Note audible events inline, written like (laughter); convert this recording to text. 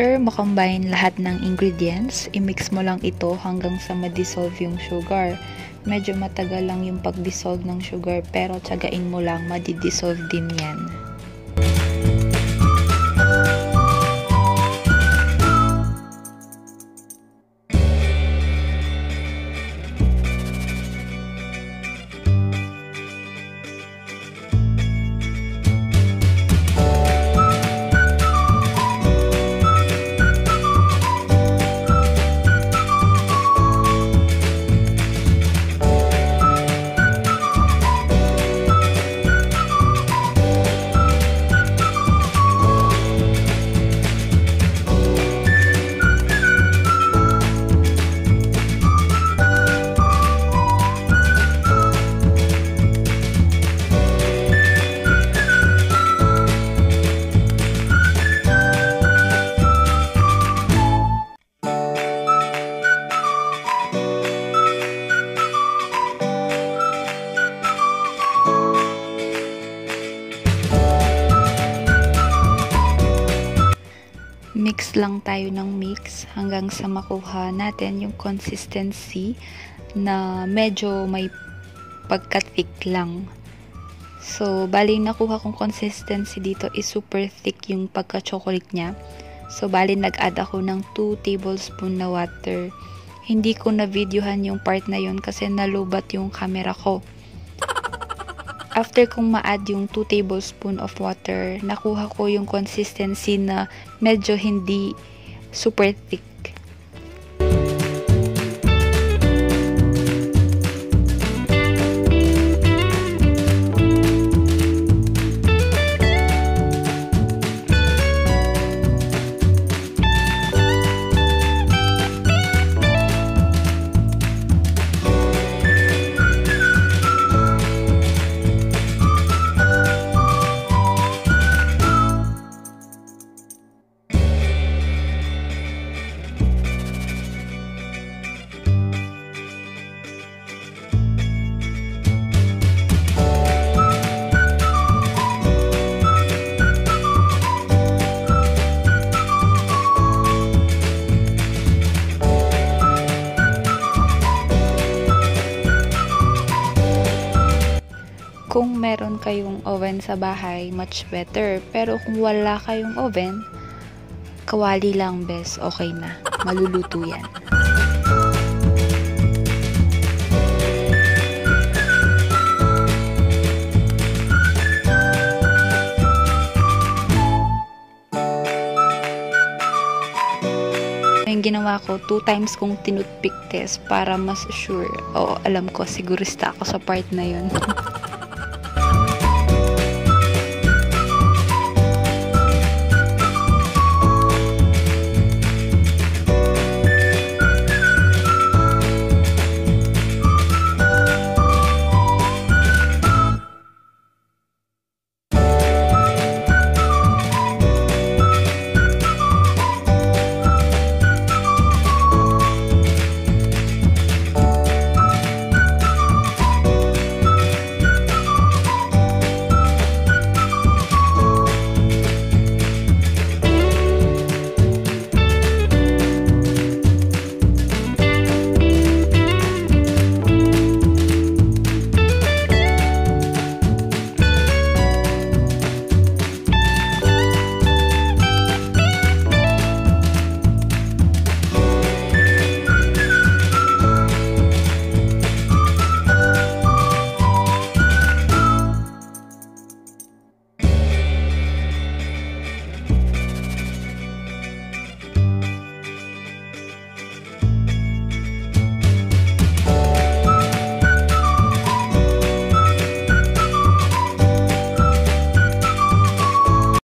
After makombine lahat ng ingredients, i-mix mo lang ito hanggang sa ma-dissolve yung sugar. Medyo matagal lang yung pag-dissolve ng sugar pero tsagain mo lang, madi-dissolve din yan. Mix lang tayo ng mix hanggang sa makuha natin yung consistency na medyo may pagka-thick lang. So, bali nakuha kong consistency dito is super thick yung pagka-chocolate niya. So, bali nag-add ako ng 2 tablespoon na water. Hindi ko na videohan yung part na yun kasi nalubat yung camera ko. After kong ma-add yung 2 tablespoon of water, nakuha ko yung consistency na medyo hindi super thick. Kung meron kayong oven sa bahay, much better. Pero kung wala kayong oven, kawali lang bes, okay na. Maluluto yan. yung ginawa ko, two times kong tinutpick test para mas sure. Oo, alam ko, sigurista ako sa part na yun. (laughs)